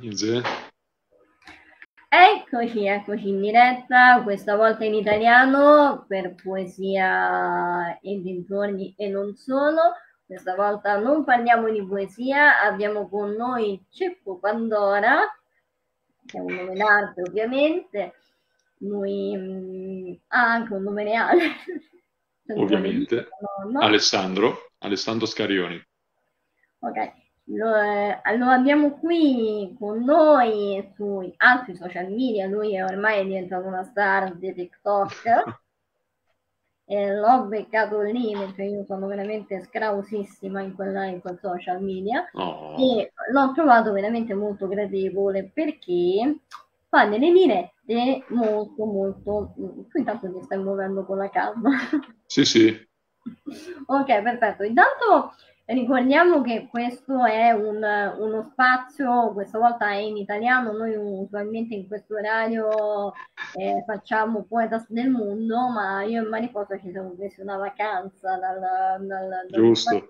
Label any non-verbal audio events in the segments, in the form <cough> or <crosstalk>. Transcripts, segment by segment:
Inze. Eccoci, eccoci in diretta, questa volta in italiano per poesia e dintorni e non solo. Questa volta non parliamo di poesia, abbiamo con noi Ceppo Pandora, che è un nome d'arte ovviamente, lui mh, mm, ha anche un nome reale. ovviamente, <laughs> no? Alessandro, Alessandro Scarioni. Ok, lo, eh, lo, abbiamo qui con noi su altri social media, lui è ormai diventato una star di TikTok. <laughs> e l'ho beccato lì perché io sono veramente scrausissima in, quella, in quel social media. Oh. e l'ho trovato veramente molto gradevole perché fa delle dirette molto molto qui intanto ti stai muovendo con la calma. Sì sì. <laughs> Ok perfetto. Intanto Ricordiamo che questo è un, uno spazio, questa volta è in italiano, noi usualmente in questo orario eh, facciamo Poetas del Mondo, ma io e Mariposa ci siamo presi una vacanza dal, dal, giusto.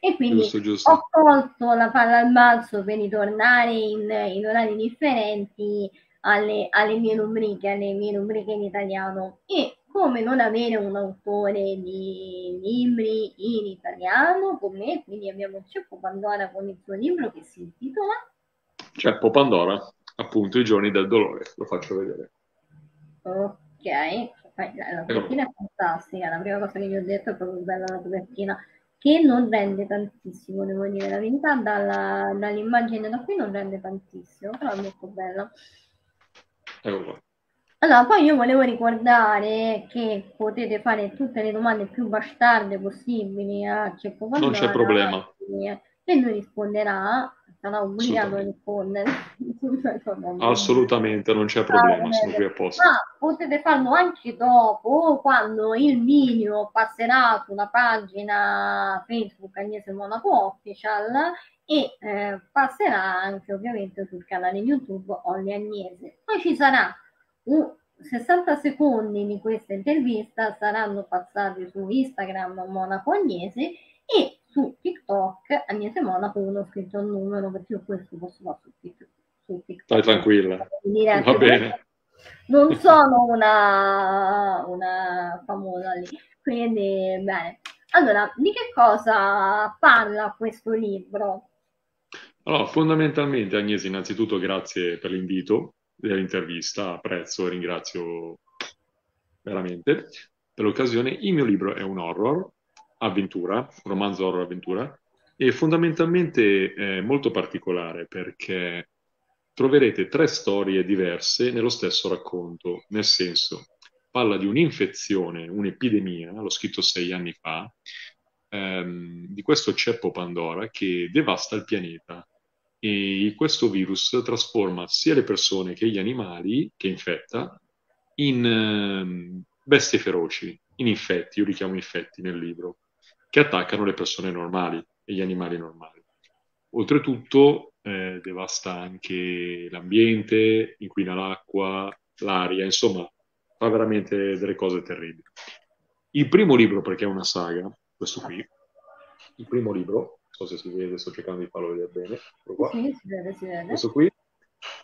e quindi giusto, giusto. ho colto la palla al balzo per ritornare in, in orari differenti alle, alle mie rubriche, alle mie rubriche in italiano e come non avere un autore di libri in italiano come quindi abbiamo Ceppo Pandora con il suo libro che si intitola Ceppo Pandora, appunto i giorni del dolore, lo faccio vedere. Ok, la copertina è fantastica, la prima cosa che vi ho detto è proprio bella la copertina, che non rende tantissimo, devo dire la verità, dalla, dall'immagine da qui non rende tantissimo, però è molto bella. Ecco qua. Allora, poi io volevo ricordare che potete fare tutte le domande più bastarde possibili a Ceppo Pandora. Non c'è problema. E lui risponderà, sarà obbligato a rispondere. <laughs> Assolutamente, non c'è problema, ah, sono qui apposta. Ma potete farlo anche dopo, quando il video passerà sulla pagina Facebook Agnese Monaco Official e eh, passerà anche ovviamente sul canale YouTube Olli Agnese. Poi ci sarà 60 secondi di questa intervista saranno passati su Instagram Monaco Agnese e su TikTok Agnese Monaco uno scritto il numero perché io questo posso fare su TikTok. Su TikTok. Stai tranquilla. Va bene. Non sono una, una famosa lì. Quindi, bene. Allora, di che cosa parla questo libro? Allora, fondamentalmente, Agnese, innanzitutto grazie per l'invito dell'intervista, apprezzo e ringrazio veramente per l'occasione. Il mio libro è un horror, avventura, un romanzo horror avventura, e fondamentalmente è molto particolare perché troverete tre storie diverse nello stesso racconto, nel senso parla di un'infezione, un'epidemia, l'ho scritto sei anni fa, ehm, di questo ceppo Pandora che devasta il pianeta e questo virus trasforma sia le persone che gli animali che infetta in eh, bestie feroci, in infetti, io li chiamo infetti nel libro, che attaccano le persone normali e gli animali normali. Oltretutto eh, devasta anche l'ambiente, inquina l'acqua, l'aria, insomma, fa veramente delle cose terribili. Il primo libro, perché è una saga, questo qui, il primo libro so se si vede, sto cercando di farlo vedere bene. Sì, si vede, si vede. Questo qui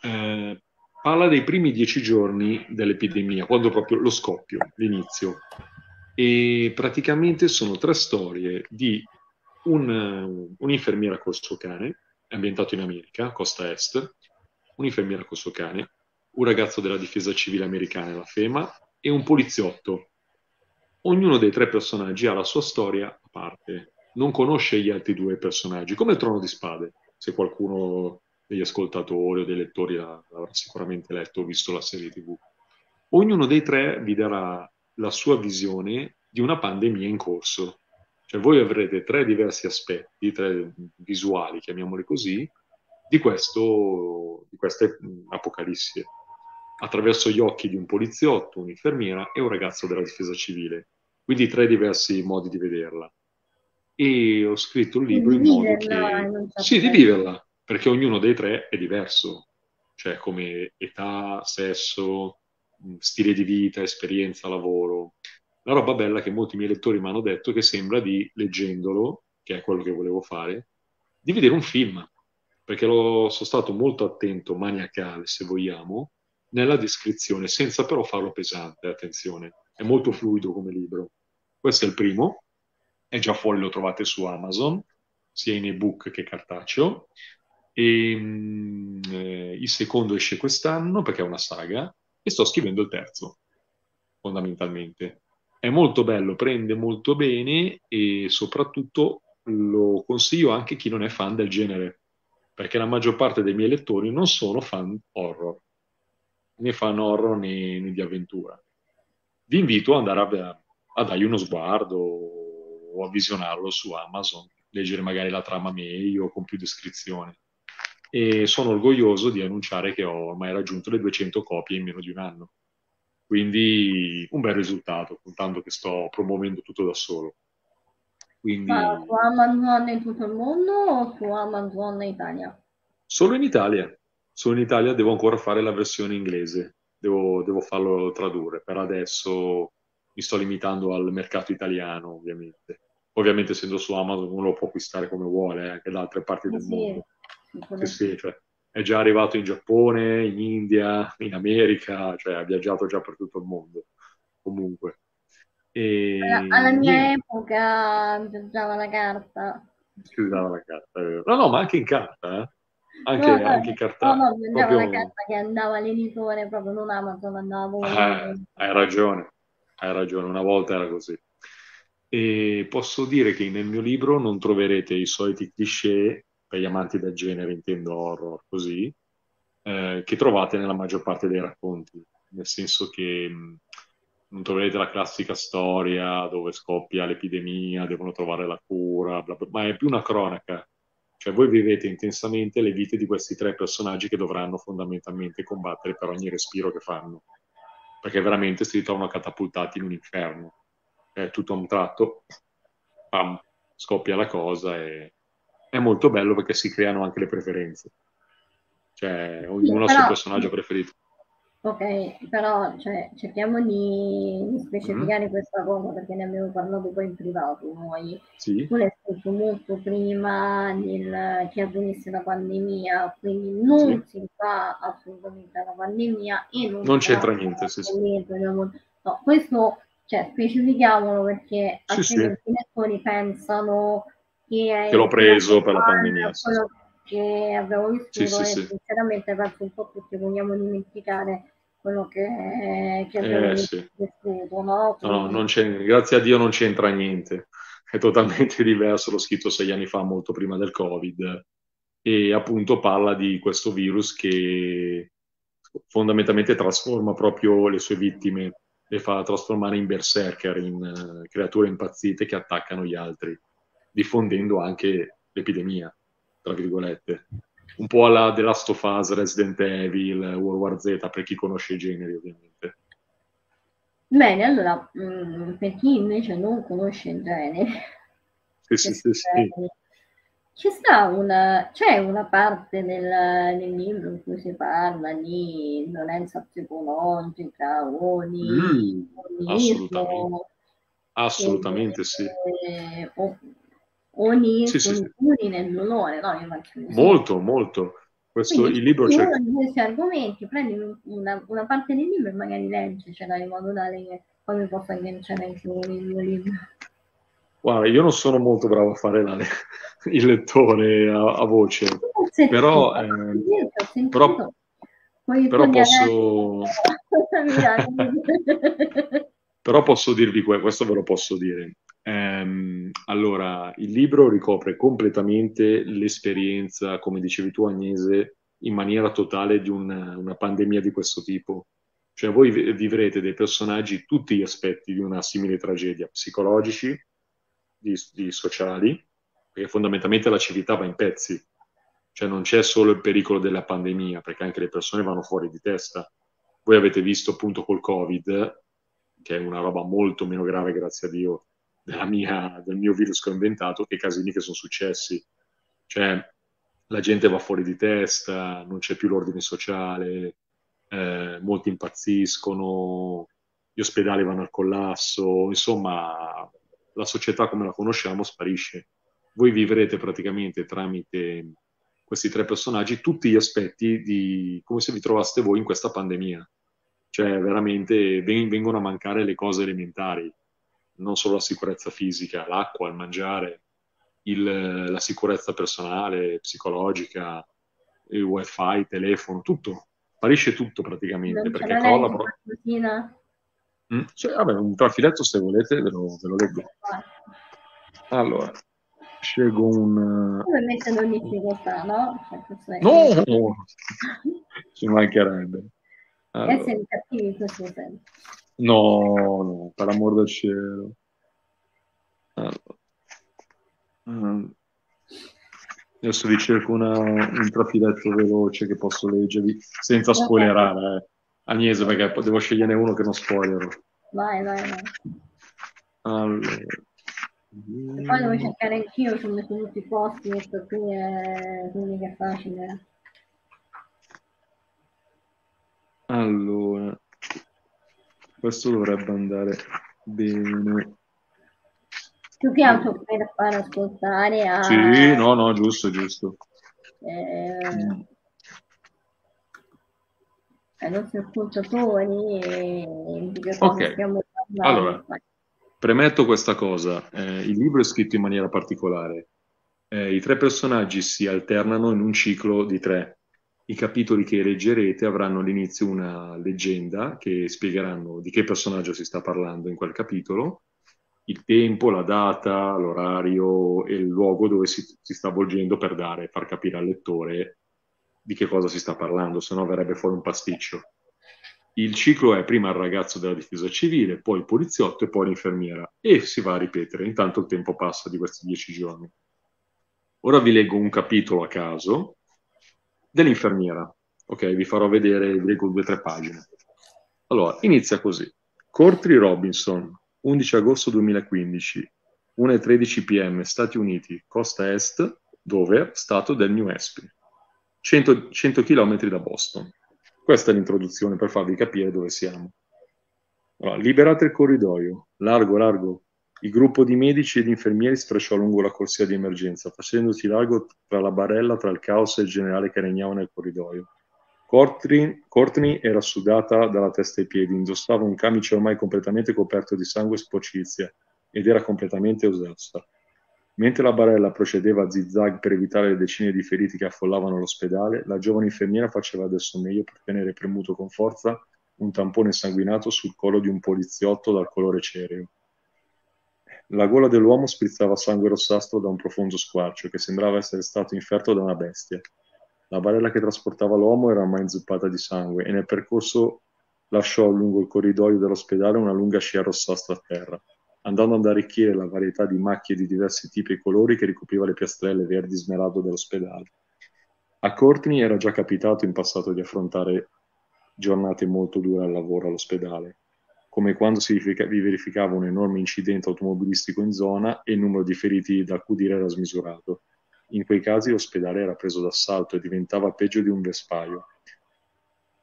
eh, parla dei primi dieci giorni dell'epidemia, quando proprio lo scoppio, l'inizio. E praticamente sono tre storie di un, un'infermiera col suo cane, ambientato in America, costa est, un'infermiera col suo cane, un ragazzo della difesa civile americana, la FEMA, e un poliziotto. Ognuno dei tre personaggi ha la sua storia a parte non conosce gli altri due personaggi, come il Trono di Spade, se qualcuno degli ascoltatori o dei lettori l'avrà sicuramente letto o visto la serie TV. Ognuno dei tre vi darà la sua visione di una pandemia in corso. Cioè voi avrete tre diversi aspetti, tre visuali, chiamiamoli così, di, questo, di queste apocalissi, attraverso gli occhi di un poliziotto, un'infermiera e un ragazzo della difesa civile. Quindi tre diversi modi di vederla e ho scritto un libro in modo che... Sì, di viverla, perché ognuno dei tre è diverso, cioè come età, sesso, stile di vita, esperienza, lavoro. La roba bella che molti miei lettori mi hanno detto che sembra di, leggendolo, che è quello che volevo fare, di vedere un film. perché lo, sono stato molto attento, maniacale se vogliamo, nella descrizione, senza però farlo pesante, attenzione, è molto fluido come libro. Questo è il primo, è già fuori, lo trovate su Amazon, sia in ebook che cartaceo. E, mh, mm, eh, il secondo esce quest'anno perché è una saga e sto scrivendo il terzo, fondamentalmente. È molto bello, prende molto bene e soprattutto lo consiglio anche a chi non è fan del genere, perché la maggior parte dei miei lettori non sono fan horror, né fan horror né, né di avventura. Vi invito ad andare a, a dargli uno sguardo o a visionarlo su Amazon, leggere magari la trama meglio con più descrizioni. E sono orgoglioso di annunciare che ho ormai raggiunto le 200 copie in meno di un anno. Quindi un bel risultato, contando che sto promuovendo tutto da solo. Quindi... Ma su Amazon in tutto il mondo o su Amazon in Italia? Solo in Italia. Solo in Italia devo ancora fare la versione inglese, devo, devo farlo tradurre. Per adesso mi sto limitando al mercato italiano, ovviamente. Ovviamente essendo su Amazon uno lo può acquistare come vuole, eh, anche da altre parti del sì, mondo. Sì, sì, cioè, è già arrivato in Giappone, in India, in America, cioè ha viaggiato già per tutto il mondo. Comunque. E... Alla, mia epoca si usava la carta. Si usava la carta, No, no, ma anche in carta, eh? Anche, no, anche carta. No, no, proprio... la carta che andava all'editore, proprio non Amazon, andava eh, Hai ragione, hai ragione, una volta era così. E posso dire che nel mio libro non troverete i soliti cliché per gli amanti del genere, intendo horror, così, eh, che trovate nella maggior parte dei racconti, nel senso che mh, non troverete la classica storia dove scoppia l'epidemia, devono trovare la cura, bla bla, ma è più una cronaca. Cioè voi vivete intensamente le vite di questi tre personaggi che dovranno fondamentalmente combattere per ogni respiro che fanno, perché veramente si ritrovano catapultati in un inferno. È tutto a un tratto, pam, scoppia la cosa e è molto bello perché si creano anche le preferenze. Cioè ognuno ha il suo personaggio preferito. Ok, però cioè, cerchiamo di, di specificare mm. questa cosa perché ne abbiamo parlato poi in privato noi. Sì. Tu l'hai scritto molto prima del, che avvenisse la pandemia, quindi non sì. si fa assolutamente la pandemia e non, non c'entra niente. Sì, sì. No, questo cioè, specifichiamolo perché sì, alcuni sì. lettori pensano che, che l'ho preso per la pandemia. Quello che abbiamo vissuto sì, e sinceramente penso un po' tutti vogliamo dimenticare quello che, che abbiamo eh, sì. vissuto. No? No, no, grazie a Dio non c'entra niente, è totalmente <laughs> diverso, l'ho scritto sei anni fa, molto prima del Covid, e appunto parla di questo virus che fondamentalmente trasforma proprio le sue vittime, le fa trasformare in berserker, in uh, creature impazzite che attaccano gli altri, diffondendo anche l'epidemia, tra virgolette un po' alla The Last of Us, Resident Evil, World War Z, per chi conosce i generi ovviamente. Bene, allora, mh, mm, per chi invece non conosce il genere, sì, sì, sì, sì. Ci sta una, c'è una parte del, del, libro in cui si parla di violenza psicologica o di mm, assolutamente, assolutamente sì. O, ogni sì, sì, sì. nel dolore, no? Molto, molto. Questo, Quindi, il libro c'è... Di questi argomenti, prendi una, una, parte del libro e magari leggicela in modo tale che poi mi possa agganciare anche il mio libro. Guarda, io non sono molto bravo a fare la, <laughs> il lettore a, a voce, però, eh, però, però posso... <laughs> <laughs> però posso dirvi questo, ve lo posso dire. Ehm, allora, il libro ricopre completamente l'esperienza, come dicevi tu Agnese, in maniera totale di una, una pandemia di questo tipo. Cioè voi vivrete dei personaggi, tutti gli aspetti di una simile tragedia, psicologici, di, di sociali, perché fondamentalmente la civiltà va in pezzi. Cioè non c'è solo il pericolo della pandemia, perché anche le persone vanno fuori di testa. Voi avete visto appunto col Covid, che è una roba molto meno grave, grazie a Dio, mia, del mio virus che ho inventato, che casini che sono successi. Cioè, la gente va fuori di testa, non c'è più l'ordine sociale, eh, molti impazziscono, gli ospedali vanno al collasso, insomma, la società come la conosciamo sparisce. Voi vivrete praticamente tramite questi tre personaggi, tutti gli aspetti di come se vi trovaste voi in questa pandemia. Cioè, veramente vengono a mancare le cose elementari, non solo la sicurezza fisica, l'acqua, il mangiare, il, la sicurezza personale, psicologica, il wifi, il telefono, tutto. Sparisce tutto praticamente. Non perché colla... Pro... Mm? Cioè, vabbè, un trafiletto se volete ve lo, ve lo leggo. Allora, scelgo un... Ovviamente non difficoltà, no? Cioè, no! <laughs> Ci mancherebbe. Allora. Essere cattivi in questo senso. No, no, per amor del cielo. Allora. Mm. Adesso vi cerco una, un trafiletto veloce che posso leggervi senza spoilerare, eh. Agnese, perché devo scegliere uno che non spoilerò. Vai, vai, vai. Allora. E poi devo cercare anch'io, sono messo tutti i posti, questo qui è quindi che è facile. Allora, questo dovrebbe andare bene. Più che altro per far ascoltare a... Sì, no, no, giusto, giusto. Eh, ai nostri ascoltatori e di okay. stiamo parlando. Allora, premetto questa cosa. Eh, il libro è scritto in maniera particolare. Eh, I tre personaggi si alternano in un ciclo di tre i capitoli che leggerete avranno all'inizio una leggenda che spiegheranno di che personaggio si sta parlando in quel capitolo, il tempo, la data, l'orario e il luogo dove si, si sta avvolgendo per dare, far capire al lettore di che cosa si sta parlando, se no verrebbe fuori un pasticcio. Il ciclo è prima il ragazzo della difesa civile, poi il poliziotto e poi l'infermiera e si va a ripetere, intanto il tempo passa di questi dieci giorni. Ora vi leggo un capitolo a caso dell'infermiera. Ok, vi farò vedere, vi leggo due o tre pagine. Allora, inizia così. Courtney Robinson, 11 agosto 2015, 1.13 pm, Stati Uniti, costa est, dove? Stato del New Hampshire, 100, 100 km da Boston. Questa è l'introduzione per farvi capire dove siamo. Allora, liberate il corridoio, largo, largo, il gruppo di medici ed infermieri sfrecciò lungo la corsia di emergenza, facendosi largo tra la barella, tra il caos e il generale che regnava nel corridoio. Courtney, Courtney era sudata dalla testa ai piedi, indossava un camice ormai completamente coperto di sangue e sporcizia ed era completamente esausta. Mentre la barella procedeva a zigzag per evitare le decine di feriti che affollavano l'ospedale, la giovane infermiera faceva adesso meglio per tenere premuto con forza un tampone sanguinato sul collo di un poliziotto dal colore cereo. La gola dell'uomo sprizzava sangue rossastro da un profondo squarcio, che sembrava essere stato inferto da una bestia. La barella che trasportava l'uomo era ormai inzuppata di sangue e nel percorso lasciò lungo il corridoio dell'ospedale una lunga scia rossastra a terra, andando ad arricchire la varietà di macchie di diversi tipi e colori che ricopriva le piastrelle verdi smeraldo dell'ospedale. A Courtney era già capitato in passato di affrontare giornate molto dure al lavoro all'ospedale come quando si verificava un enorme incidente automobilistico in zona e il numero di feriti da accudire era smisurato. In quei casi l'ospedale era preso d'assalto e diventava peggio di un vespaio.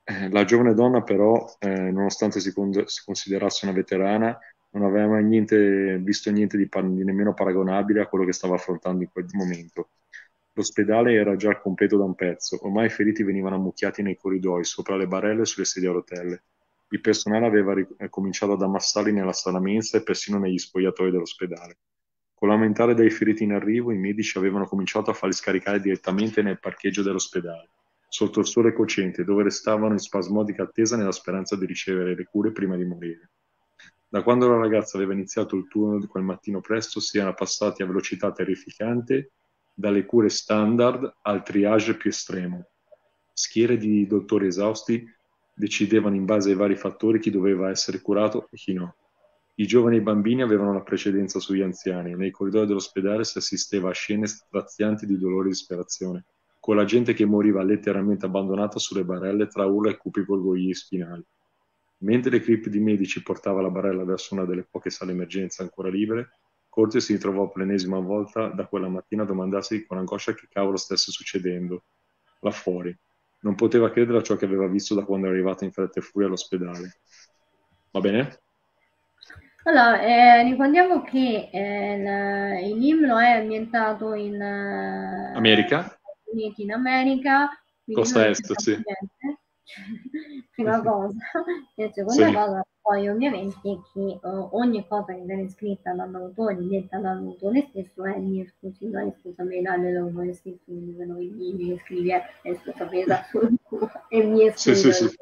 Eh, la giovane donna però, eh, nonostante si, con- si, considerasse una veterana, non aveva mai niente, visto niente di, par- di nemmeno paragonabile a quello che stava affrontando in quel momento. L'ospedale era già completo da un pezzo, ormai i feriti venivano ammucchiati nei corridoi, sopra le barelle e sulle sedie a rotelle il personale aveva ric- cominciato ad ammassarli nella sala mensa e persino negli spogliatoi dell'ospedale. Con l'aumentare dei feriti in arrivo, i medici avevano cominciato a farli scaricare direttamente nel parcheggio dell'ospedale, sotto il sole cocente, dove restavano in spasmodica attesa nella speranza di ricevere le cure prima di morire. Da quando la ragazza aveva iniziato il turno di quel mattino presto, si era passati a velocità terrificante dalle cure standard al triage più estremo. Schiere di dottori esausti decidevano in base ai vari fattori chi doveva essere curato e chi no. I giovani e i bambini avevano la precedenza sugli anziani. Nei corridoi dell'ospedale si assisteva a scene strazianti di dolore e disperazione, con la gente che moriva letteralmente abbandonata sulle barelle tra urla e cupi gorgogli spinali. Mentre l'equipe di medici portava la barella verso una delle poche sale emergenza ancora libere, Corte si ritrovò per l'ennesima volta da quella mattina a domandarsi con angoscia che cavolo stesse succedendo là fuori non poteva credere a ciò che aveva visto da quando era arrivata in fretta e furia all'ospedale. Va bene? Allora, eh, ricordiamo che eh, il, il, libro è ambientato in uh, America. Uniti in America. Costa Est, sì. <laughs> Prima cosa. <laughs> E seconda sì. cosa, poi ovviamente che uh, ogni cosa che viene scritta dall'autore, detta dall'autore stesso, è mia esclusiva responsabilità dell'autore stesso, quindi se noi gli scrivi è responsabilità sua <laughs> e mia esclusiva sì, sì, sì.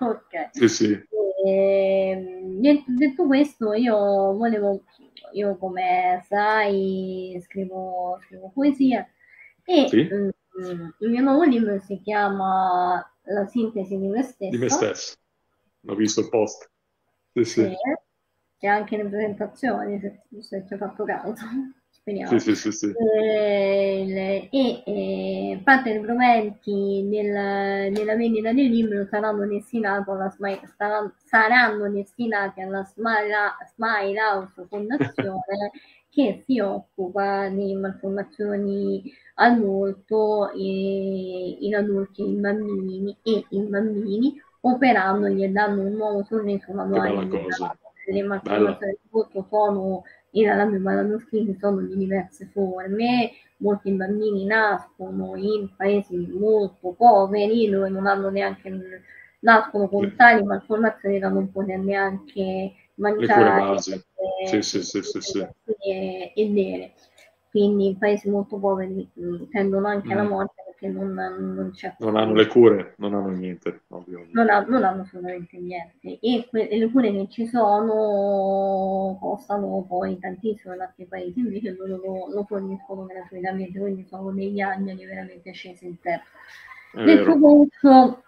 ok. Sì, sì. E, detto, questo, io volevo, io come sai, scrivo, scrivo poesia e sì. um, il mio nuovo libro si chiama La sintesi di me stesso. Di me stesso ho visto il post. Sì, sì. C'è anche le presentazioni, se, se ci hai fatto caso. Speriamo. Sì, sì, sì, e, e, e, parte dei proventi nel, nella vendita del libro saranno destinati alla Smile, saranno, saranno destinati alla Smile, Smile House Fondazione <laughs> che si occupa di malformazioni al volto in adulti, in bambini e in bambini operandogli e dando un nuovo sorriso manuale. Le malformazioni del volto sono in alambio manoscritto sono di diverse forme, molti bambini nascono in paesi molto poveri dove non hanno neanche nascono con tali malformazioni da non poter neanche mangiare sì, sì, sì, sì, sì. E, e bere. Quindi in paesi molto poveri mh, tendono anche mm. alla morte perché non, non. Non hanno le cure, non hanno niente. Non, ha, non, hanno assolutamente niente. E que- le cure che ci sono costano poi tantissimo in altri paesi, invece loro lo, lo forniscono gratuitamente, quindi sono degli anni veramente scesi in terra. Detto questo,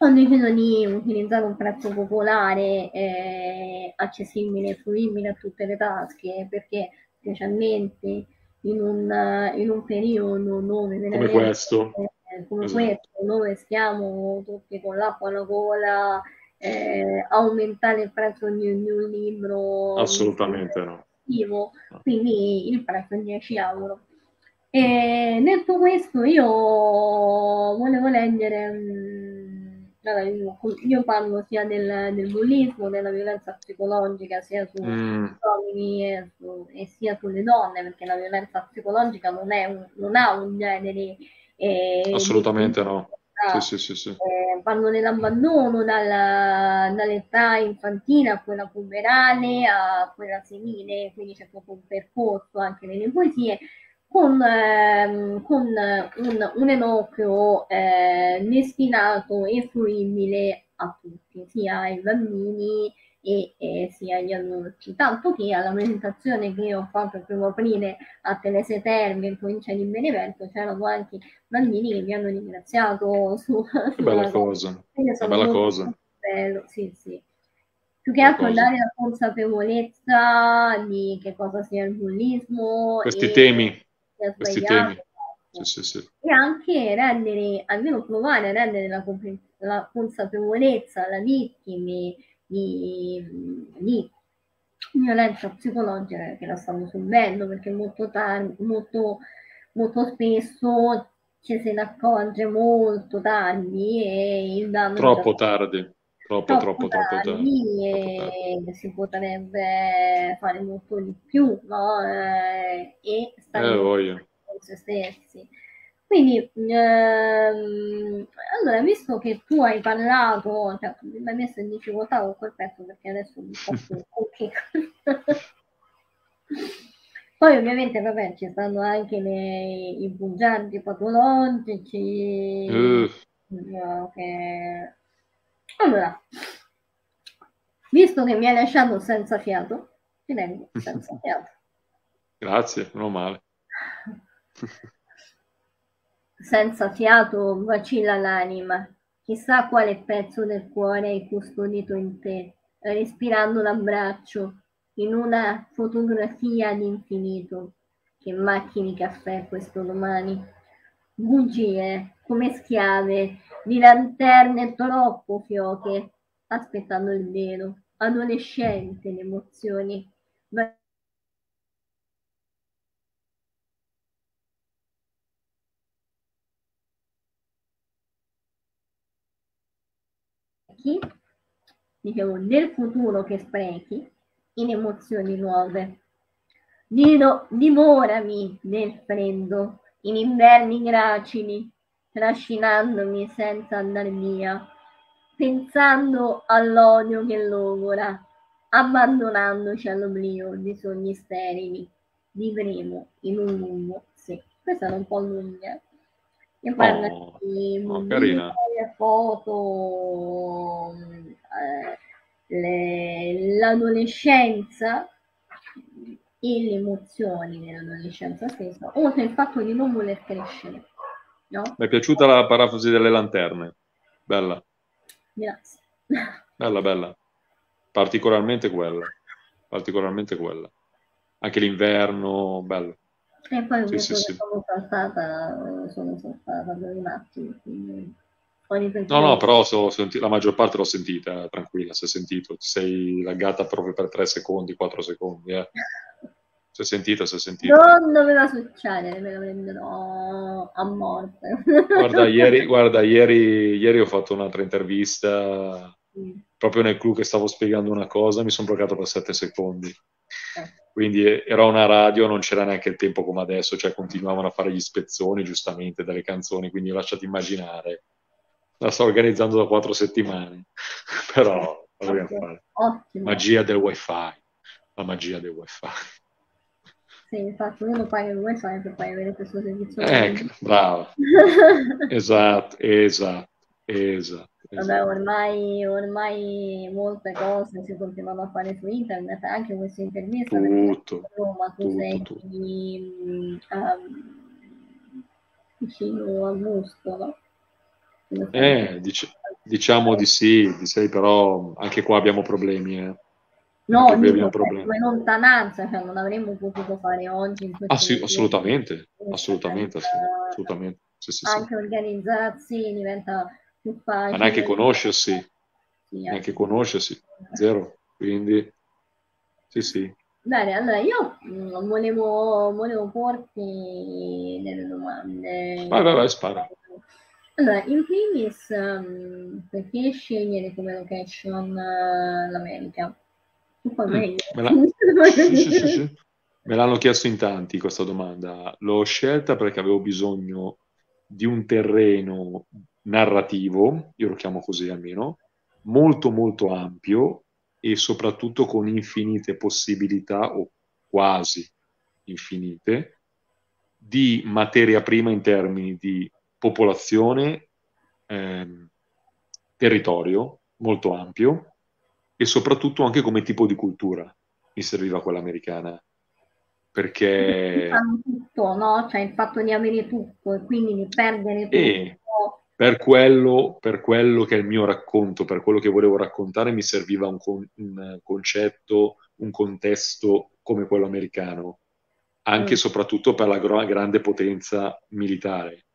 ho deciso di utilizzare un prezzo popolare eh, accessibile e fruibile a tutte le tasche perché specialmente in un, in un periodo dove come questo, eh, come esatto. questo dove stiamo tutti con l'acqua alla gola eh, aumentare il prezzo di, di un libro assolutamente no. quindi il prezzo è 10 euro. E detto questo io volevo leggere allora, io, parlo sia del, del, bullismo, della violenza psicologica, sia sugli mm. uomini e, su, e, sia sulle donne, perché la violenza psicologica non, un, non ha un genere. Eh, Assolutamente no. Sì, sì, sì, eh, parlo dell'abbandono dalla, dall'età infantile a quella puberale a quella senile, quindi c'è proprio un percorso anche nelle poesie con, ehm, con un, un elenco eh, destinato e fruibile a tutti, sia ai bambini e, e, sia agli adulti. Tanto che alla presentazione che ho fatto il primo aprile a Telese Terme in provincia di Benevento c'erano anche bambini che mi hanno ringraziato su, su bella cosa, una bella cosa. Bello, sì, sì. Più che altro dare la consapevolezza di che cosa sia il bullismo. Questi e... temi questi temi. Sì, sì, sì. E anche rendere, almeno provare a rendere la, la consapevolezza alla vittime di, di, violenza psicologica che la stanno subendo, perché molto, tardi, molto, molto spesso ci se ne accorge molto tardi e il danno... Troppo tardi. Troppo, troppo, troppo, tardi e si potrebbe fare molto di più, no? Eh, e stare eh, con se stessi. Quindi, ehm, allora, visto che tu hai parlato, cioè, mi hai messo in difficoltà con quel pezzo perché adesso mi faccio ok. <laughs> <laughs> Poi ovviamente, vabbè, ci stanno anche le, i bugiardi patologici, uh. che allora, visto che mi hai lasciato senza fiato, ti leggo senza <laughs> fiato. Grazie, non male. senza fiato vacilla l'anima, chissà quale pezzo del cuore hai custodito in te, respirando l'abbraccio in una fotografia d'infinito. Che macchini caffè questo domani. Bugie come schiave di lanterne troppo fioche, aspettando il velo, adolescente le emozioni. Dicevo, nel futuro che sprechi in emozioni nuove. Dino, dimorami nel freddo in inverni gracili, trascinandomi senza andar via, pensando all'odio che logora, abbandonandoci all'oblio di sogni sterili, vivremo in un lungo sì. Questa è un po' lunga. E parla oh, di oh, carina. foto, eh, le, l'adolescenza e le emozioni dell'adolescenza stessa, oltre il fatto di non voler crescere. No? Mi è piaciuta la parafrasi delle lanterne, bella. Grazie. Bella, bella. Particolarmente quella. Particolarmente quella. Anche l'inverno, bello. E poi sì, sì, sì. sono saltata, sono saltata due attimi, quindi No, no, però so, senti- la maggior parte l'ho sentita, tranquilla, si è sentito. Ti sei laggata proprio per tre secondi, quattro secondi, eh. <laughs> Si è sentito, si è sentito. Non doveva succedere, me lo prenderò a morte. Guarda, <laughs> ieri, guarda, ieri, ieri ho fatto un'altra intervista, mm. proprio nel clou che stavo spiegando una cosa, mi sono bloccato per sette secondi. Eh. Quindi era una radio, non c'era neanche il tempo come adesso, cioè continuavano a fare gli spezzoni, giustamente, delle canzoni, quindi lasciate immaginare la sto organizzando da quattro settimane, <laughs> però fare. Magia del wifi, la magia del wifi. Sì, infatti uno paga il wifi per poi avere questo servizio. Ecco, bravo. <laughs> esatto, esatto, esatto. Vabbè, esatto. ormai, ormai molte cose si continuano a fare su internet, anche queste interviste. Tutto. Roma, tu tutto, sei tutto. um, vicino a Musco, no? Eh, dic- diciamo di sì, di sì, però anche qua abbiamo problemi. Eh. No, dico, problemi. in lontananza, cioè non avremmo potuto fare oggi. ah sì, assolutamente, assolutamente, assolutamente. Sì, sì, anche sì. organizzarsi diventa più facile. Ma neanche conoscersi, neanche conoscersi, zero. Quindi, sì, sì. Bene, allora io mm, volevo, volevo porti delle domande. Vai, vai, vai, spara. Allora, in primis, um, perché scegliere come location uh, l'America? Un po' mm, meglio. Me, la... <laughs> sì, sì, sì, me l'hanno chiesto in tanti questa domanda. L'ho scelta perché avevo bisogno di un terreno narrativo, io lo chiamo così almeno, molto molto ampio e soprattutto con infinite possibilità o quasi infinite di materia prima in termini di popolazione, ehm, territorio molto ampio e soprattutto anche come tipo di cultura mi serviva quella americana perché tutto, no? Cioè il fatto di avere tutto e quindi di perdere tutto. E per quello, per quello che è il mio racconto, per quello che volevo raccontare, mi serviva un, con, un concetto, un contesto come quello americano, anche e mm. soprattutto per la gro- grande potenza militare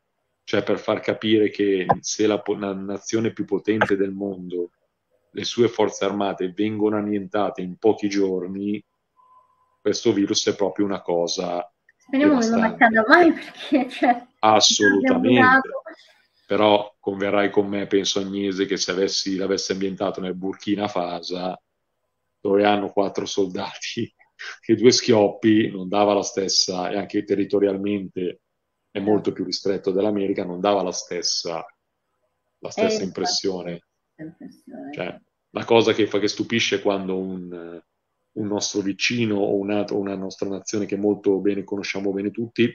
cioè per far capire che se la, la nazione più potente del mondo, le sue forze armate vengono annientate in pochi giorni, questo virus è proprio una cosa. Speriamo che non accada mai <laughs> perché cioè, assolutamente. Però converrai con me, penso Agnese, che se avessi, l'avessi ambientato nel Burkina Faso, dove hanno quattro soldati che <laughs> due schioppi non dava la stessa, e anche territorialmente è molto più ristretto dell'America, non dava la stessa, la stessa eh, impressione. Cioè, la cosa che, fa, che stupisce quando un, un nostro vicino o una, una, nostra nazione che molto bene conosciamo bene tutti,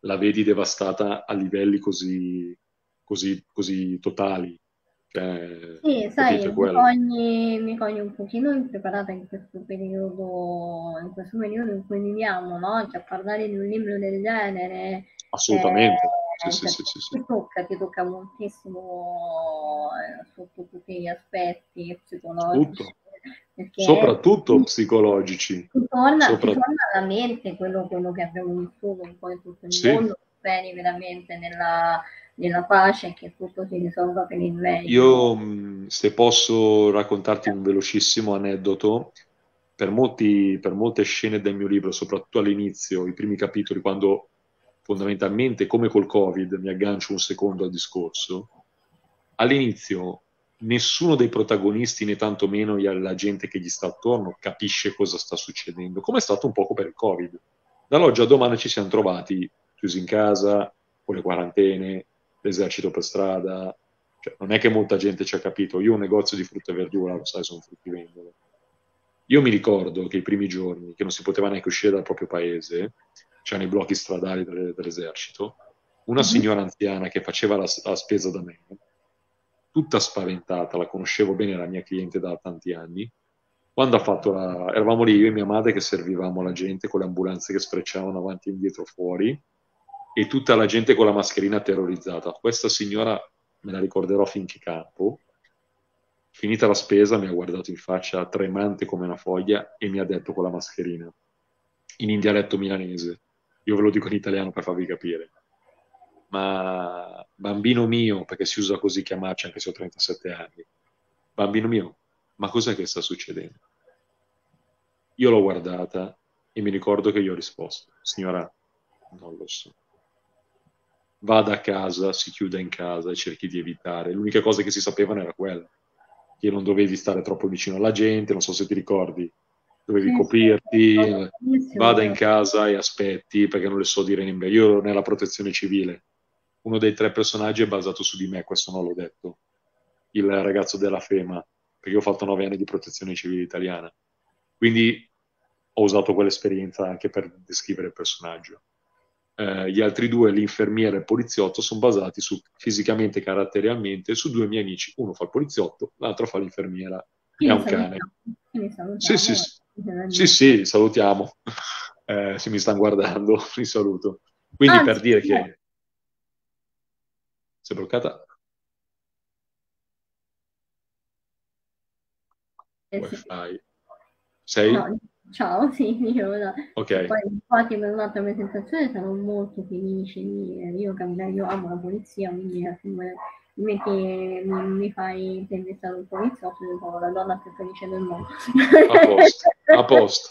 la vedi devastata a livelli così, così, così totali. Cioè, sì, sai, mi cogli, mi cogli, un pochino impreparata in questo periodo, in questo periodo in cui viviamo, no? Cioè, parlare di un libro del genere Assolutamente. Eh, sì, sì, sì, ti tocca, ti tocca moltissimo eh, sotto tutti gli aspetti psicologici. Tutto. Soprattutto psicologici. Ti torna, Sopra... ti torna, alla mente quello, quello, che abbiamo vissuto un po' in tutto il sì. mondo, speri veramente nella, nella pace che tutto si risolva per il meglio. Io, se posso raccontarti un velocissimo aneddoto, per, molti, per molte scene del mio libro, soprattutto all'inizio, i primi capitoli, quando fondamentalmente come col Covid, mi aggancio un secondo al discorso, all'inizio nessuno dei protagonisti, né tantomeno la gente che gli sta attorno, capisce cosa sta succedendo, come è stato un poco per il Covid. Dall'oggi a domani ci siamo trovati chiusi in casa, con le quarantene, l'esercito per strada, cioè, non è che molta gente ci ha capito. Io un negozio di frutta e verdura, lo sai, sono fruttivendolo. Io mi ricordo che i primi giorni, che non si poteva neanche uscire dal proprio paese, c'erano i blocchi stradali dell'esercito, una mm-hmm. signora anziana che faceva la, la spesa da me, tutta spaventata, la conoscevo bene, la mia cliente da tanti anni, quando ha fatto la... eravamo lì io e mia madre che servivamo la gente con le ambulanze che sfrecciavano avanti e indietro fuori e tutta la gente con la mascherina terrorizzata. Questa signora me la ricorderò finché campo. Finita la spesa mi ha guardato in faccia tremante come una foglia e mi ha detto con la mascherina in dialetto milanese. Io ve lo dico in italiano per farvi capire. Ma bambino mio, perché si usa così chiamarci anche se ho 37 anni, bambino mio, ma cos'è che sta succedendo? Io l'ho guardata e mi ricordo che gli ho risposto, signora, non lo so. Vada a casa, si chiuda in casa e cerchi di evitare. L'unica cosa che si sapevano era quella, che non dovevi stare troppo vicino alla gente, non so se ti ricordi, dovevi sì, coprirti, sì, vada in casa e aspetti, perché non le so dire nemmeno. Io ero nella protezione civile. Uno dei tre personaggi è basato su di me, questo non l'ho detto. Il ragazzo della FEMA, perché ho fatto nove anni di protezione civile italiana. Quindi ho usato quell'esperienza anche per descrivere il personaggio. Eh, gli altri due, l'infermiere e il poliziotto, sono basati su, fisicamente e caratterialmente su due miei amici. Uno fa il poliziotto, l'altro fa l'infermiera e ha un cane. Sì, sì, sì. Sì, sì, salutiamo. <laughs> Eh, se mi stanno guardando, <laughs> li saluto. Quindi ah, per dire che... Si è bloccata? Eh, Wi-Fi. Sei? No, ciao, <laughs> sì, io no. Ok. Poi infatti per un'altra presentazione sono molto felice di... Io, io amo la polizia, quindi me che mi, mi fai intervistare un poliziotto, dico la donna più felice del mondo. A posto, a posto.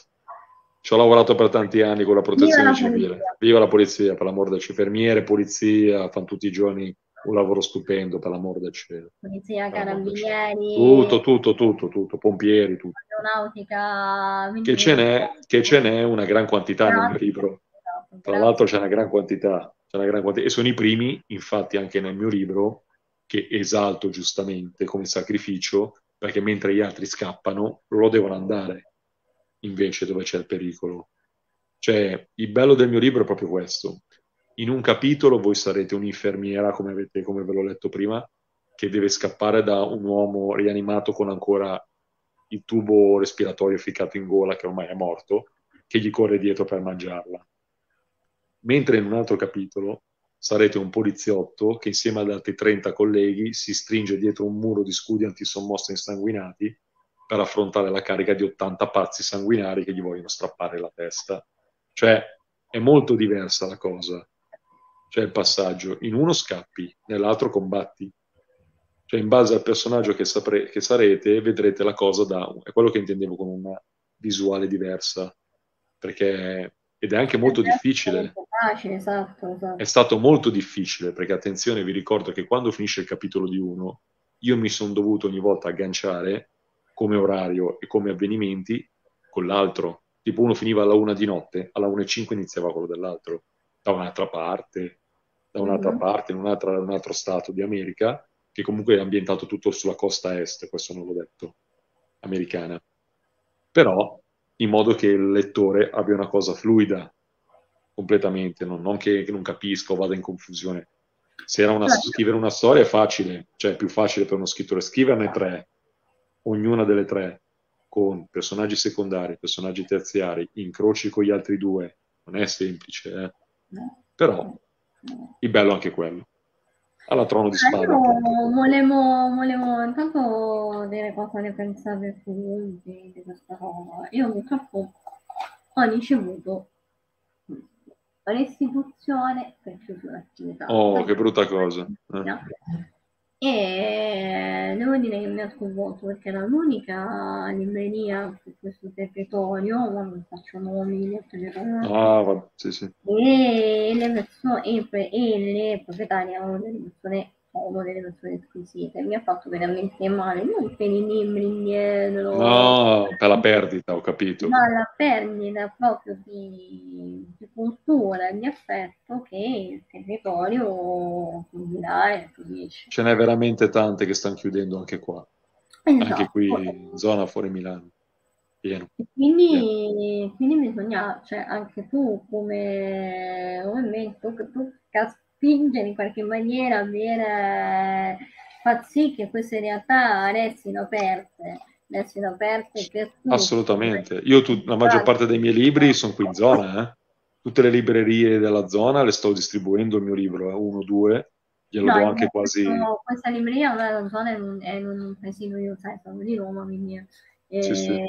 Ci ho lavorato per tanti anni con la protezione Viva civile. La Viva la polizia, per l'amor del cielo. Infermiere, polizia, fanno tutti i giorni un lavoro stupendo, per l'amor del cielo. Polizia, carabinieri. Tutto, tutto, tutto, tutto, pompieri, tutto. Aeronautica. Che ce, n'è, che ce n'è una gran quantità Grazie. nel libro. Tra l'altro c'è una gran quantità, c'è una gran quantità. E sono i primi, infatti, anche nel mio libro, che esalto giustamente come sacrificio, perché mentre gli altri scappano, loro devono andare invece dove c'è il pericolo. Cioè, il bello del mio libro è proprio questo. In un capitolo voi sarete un'infermiera, come, avete, come ve l'ho letto prima, che deve scappare da un uomo rianimato con ancora il tubo respiratorio ficcato in gola, che ormai è morto, che gli corre dietro per mangiarla. Mentre in un altro capitolo sarete un poliziotto che insieme ad altri 30 colleghi si stringe dietro un muro di scudi antisommossa insanguinati per affrontare la carica di 80 pazzi sanguinari che gli vogliono strappare la testa. Cioè, è molto diversa la cosa. Cioè, il passaggio. In uno scappi, nell'altro combatti. Cioè, in base al personaggio che, sapre- che sarete, vedrete la cosa da... È quello che intendevo con una visuale diversa. Perché ed è anche molto difficile. Facile, esatto, esatto. È stato molto difficile perché attenzione, vi ricordo che quando finisce il capitolo di uno, io mi sono dovuto ogni volta agganciare come orario e come avvenimenti con l'altro. Tipo uno finiva alla una di notte, alla 1.05 iniziava quello dell'altro, da un'altra parte, da un'altra mm-hmm. parte, in, in un altro stato di America, che comunque è ambientato tutto sulla costa est, questo non l'ho detto, americana. Però in modo che il lettore abbia una cosa fluida completamente, non, non che, che, non capisca o vada in confusione. Se era una, certo. scrivere una storia è facile, cioè è più facile per uno scrittore scriverne tre, ognuna delle tre, con personaggi secondari, personaggi terziari, incroci con gli altri due, non è semplice, eh? però il bello anche quello alla trono di spada. volevo, volevo intanto dire cosa ne pensate su di, di questa cosa. Io purtroppo ho ricevuto restituzione per chiusura attività. Oh, che brutta cosa. Eh. E devo dire che mi ha sconvolto perché era l'unica libreria su questo territorio, ma non faccio nomi, ah, vabbè, sì, sì. E le persone e, e le proprietarie erano delle persone sono delle persone squisite. Mi ha fatto veramente male, non per i libri indietro. No, per la perdita, ho capito. Ma la perdita proprio di cultura e di affetto che il territorio là e fornisce. Ce n'è veramente tante che stanno chiudendo anche qua, esatto. anche qui in zona fuori Milano. Pieno. Quindi, Pieno. quindi bisogna, cioè anche tu come movimento, tu, spingere in qualche maniera a avere, far sì che queste realtà restino aperte aperte per tutti. Assolutamente. Io tu, la maggior parte dei miei libri sono qui in zona, eh. Tutte le librerie della zona le sto distribuendo il mio libro, eh. uno, due, glielo no, do anche quasi... Questa libreria della zona è in, è un paesino, io sai, sono di Roma, quindi... Eh, sì, sì.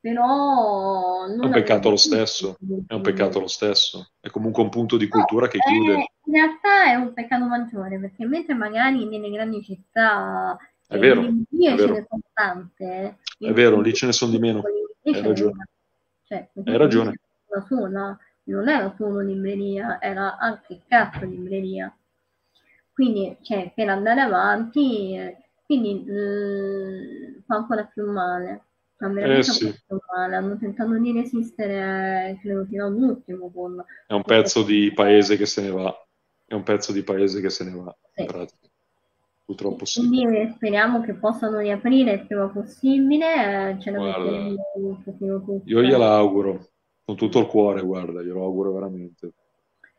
Però... È un peccato lo stesso, è un peccato lo stesso. È comunque un punto di cultura no, che chiude. È, in realtà è un peccato maggiore, perché mentre magari nelle grandi città è vero, è vero. ce ne sono tante. È vero, lì ce ne sono di meno. Hai ragione. Cioè, Hai ragione. La sola, non era solo libreria, era anche cazzo libreria. Quindi, cioè, per andare avanti, quindi mh, mm, fa ancora più male. Fa veramente eh, sì. più male. Hanno tentato di resistere, credo fino all'ultimo. Con... È un pezzo di paese che se ne va. È un pezzo di paese che se ne va, sì. in pratica. Purtroppo sì. Quindi speriamo che possano riaprire il prima possibile. Eh, ce la metteremo un pochino tutti. Io gliela auguro, con tutto il cuore, guarda, glielo auguro veramente.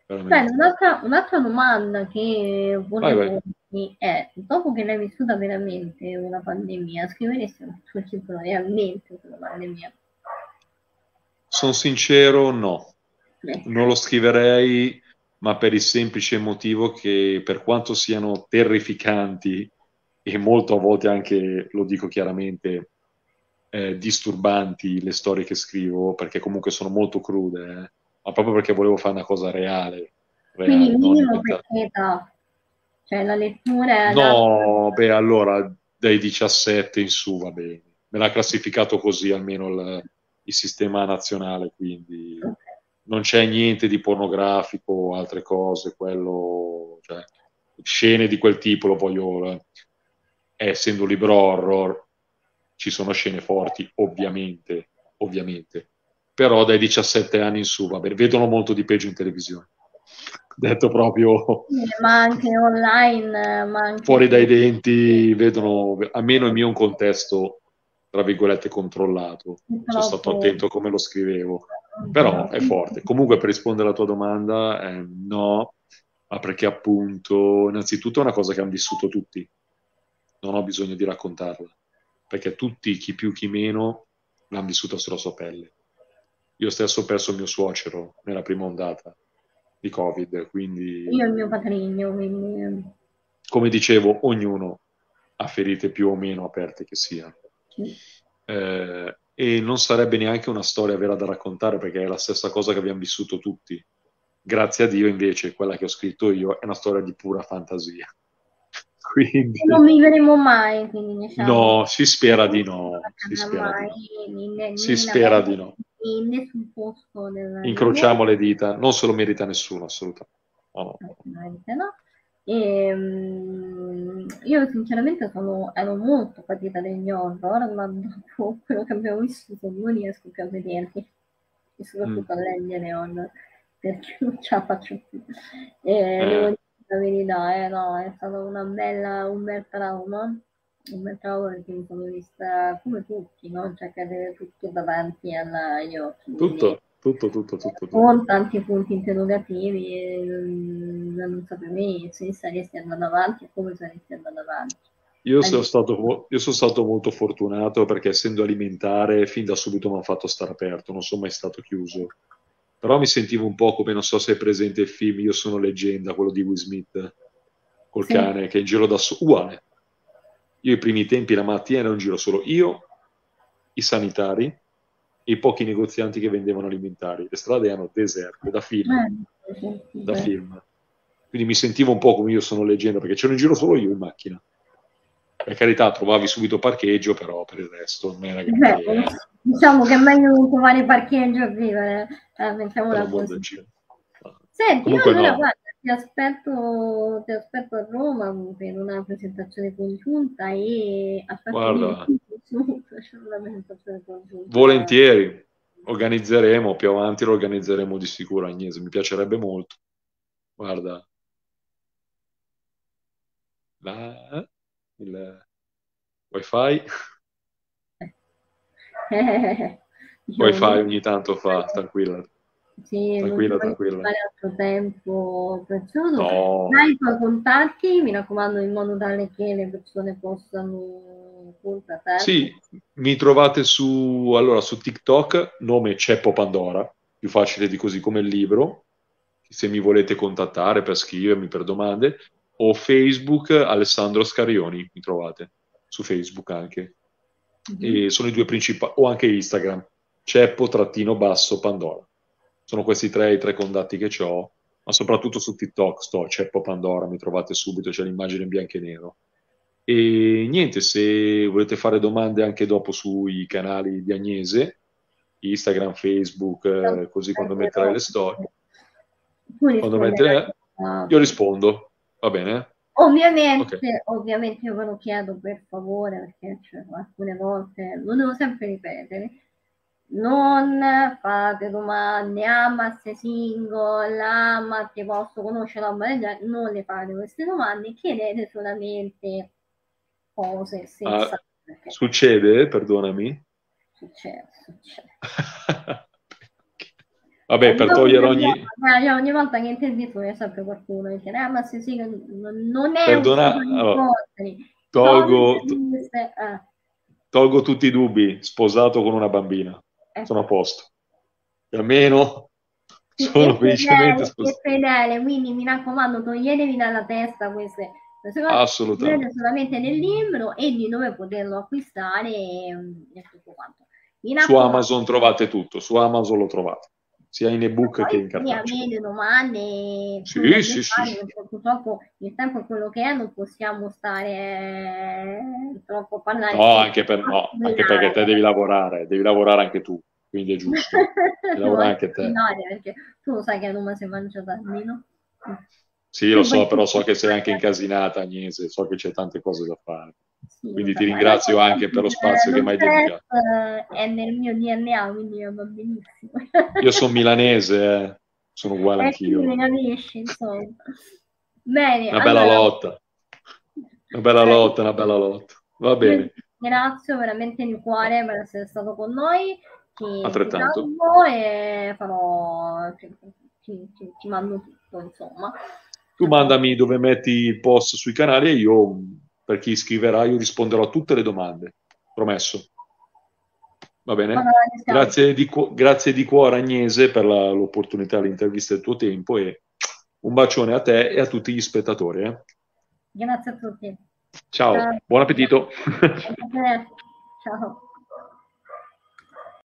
veramente. Beh, un'altra, un'altra, domanda che volevo vai, è, dopo che l'hai vissuta veramente una pandemia, scriveresti sul sito realmente sulla pandemia? Sono sincero, no. Eh. Non lo scriverei ma per il semplice motivo che per quanto siano terrificanti e molto a volte anche, lo dico chiaramente, eh, disturbanti le storie che scrivo, perché comunque sono molto crude, eh, ma proprio perché volevo fare una cosa reale. reale Quindi minimo perché Cioè la lettura... No, da... beh allora dai 17 in su va bene. Me l'ha classificato così almeno il, il sistema nazionale, quindi... Okay non c'è niente di pornografico o altre cose, quello, cioè, scene di quel tipo lo voglio, eh, essendo un libro horror, ci sono scene forti, ovviamente, ovviamente, però dai 17 anni in su, vabbè, vedono molto di peggio in televisione. Detto proprio... ma anche online, ma anche... Fuori dai denti, vedono, almeno il mio un contesto, tra virgolette, controllato. Sono stato attento a come lo scrivevo però è forte. Comunque per rispondere alla tua domanda, eh, no, ma perché appunto innanzitutto è una cosa che hanno vissuto tutti, non ho bisogno di raccontarla, perché tutti, chi più chi meno, l'hanno vissuta sulla sua pelle. Io stesso ho perso il mio suocero nella prima ondata di Covid, quindi... Io e il mio patrigno, quindi... Come dicevo, ognuno ha ferite più o meno aperte che siano. Sì. Eh, e non sarebbe neanche una storia vera da raccontare perché è la stessa cosa che abbiamo vissuto tutti. Grazie a Dio invece quella che ho scritto io è una storia di pura fantasia. Quindi... Non vivremo mai, quindi diciamo... No, si spera di no. Si spera, di no. si spera di no. Incrociamo le dita, non se lo merita nessuno, assolutamente. No. E, um, io sinceramente sono, ero molto patita degli horror, ma dopo <laughs> quello che abbiamo vissuto non riesco più a vederli, e soprattutto mm. a leggere horror, perché non ce la faccio più. E eh. devo dire la verità, eh, no, è stato una bella, un bel trauma, un bel trauma perché mi sono vista come tutti, no? Cioè che avere tutto davanti agli occhi. Tutto, tutto, tutto, tutto, Con tanti punti interrogativi e non sapevi se saresti andato avanti e come saresti andato avanti. Io sono, stato, io sono, stato, molto fortunato perché essendo alimentare fin da subito mi hanno fatto stare aperto, non sono mai stato chiuso. Però mi sentivo un po' come, non so se è presente il film Io sono leggenda, quello di Will Smith, col sì. cane che è in giro da solo, uguale. Io i primi tempi la mattina ero in giro solo io, i sanitari, e i pochi negozianti che vendevano alimentari. Le strade erano deserte, da film. Eh, da film. Quindi mi sentivo un po' come io sono leggenda, perché c'ero in giro solo io in macchina. Per carità, trovavi subito parcheggio, però per il resto non era Beh, che... Diciamo che è meglio non trovare parcheggio a vivere. Eh, mettiamola così. Senti, Comunque allora no. guarda, ti aspetto, ti aspetto a Roma per una presentazione congiunta e Guarda, <laughs> volentieri, organizzeremo, più avanti lo organizzeremo di sicuro Agnese, mi piacerebbe molto. Guarda, la, il wifi, <laughs> wifi ogni tanto fa, <laughs> tranquilla. Sì, tranquilla, tranquilla. fare altro tempo prezioso. No. Dai i tuoi contatti, mi raccomando, in modo tale che le persone possano contattarti. Sì, mi trovate su, allora, su TikTok, nome Ceppo Pandora, più facile di così come il libro, se mi volete contattare per scrivermi, per domande, o Facebook Alessandro Scarioni, mi trovate, su Facebook anche. Mhm. E sono i due principali, o anche Instagram, Ceppo-Basso Pandora. Sono questi tre i tre contatti che ho, ma soprattutto su TikTok sto Ceppo Pandora, mi trovate subito, c'è l'immagine in bianco e nero. E niente, se volete fare domande anche dopo sui canali di Agnese, Instagram, Facebook, eh, così quando metterai le storie, quando metterai, io rispondo, va bene? Ovviamente, Ok. ovviamente io ve lo chiedo per favore, perché cioè, alcune volte lo devo sempre ripetere. Non fate domande, ah ma sei single, ah ma ti posso conoscere, no, ma non le fate queste domande, chiedete solamente cose senza Ah, perché Succede, perdonami. succede, succede. <laughs> Vabbè, per Ogni togliere volta- ogni... eh, ogni volta che intervisto c'è sempre qualcuno che dice, ah ma sei single, non è Perdona, allora, incontri. Tolgo, eh. tolgo tutti i dubbi, sposato con una bambina. Sono a posto. E almeno sono felicemente fedele, sposato. che fedele, quindi mi raccomando, toglietevi dalla testa queste, cose, Assolutamente. solamente nel libro e di dove poterlo acquistare e, e tutto quanto. Su Amazon trovate tutto, su Amazon lo trovate, sia in ebook che in cartaceo. domande, Sì, cose da sì, sì, fare, sì. purtroppo il tempo è quello che è, non possiamo stare eh, troppo a parlare. No, anche, per, no, anche perché te devi lavorare, devi lavorare anche tu, quindi è giusto. <laughs> Devi lavorare anche te. perché tu lo sai che a Roma si mangia tardi, no? Sì, lo so, però so <laughs> che sei anche incasinata, Agnese, so che c'è tante cose da fare. Sì, Quindi ti ringrazio anche per lo spazio che mi hai dedicato. eh, È nel mio DNA, quindi va benissimo. <laughs> Io sono milanese, eh, sono uguale Eh, anch'io. quindi capisci, insomma. Bene, Una bella allora, lotta, una bella lotta, una bella lotta. Va bene, ti ringrazio veramente di cuore per essere stato con noi. Ti, ti Altrettanto. salvo e farò, ti, ti- ti- ti mando tutto, insomma. tu mandami dove metti il post sui canali e io, per chi scriverà, io risponderò a tutte le domande. Promesso. Va bene? Grazie di, cu- grazie di cuore Agnese per la- l'opportunità, l'intervista e il tuo tempo e un bacione a te e a tutti gli spettatori. eh. Grazie a tutti. Ciao, Ciao. buon appetito. Ciao.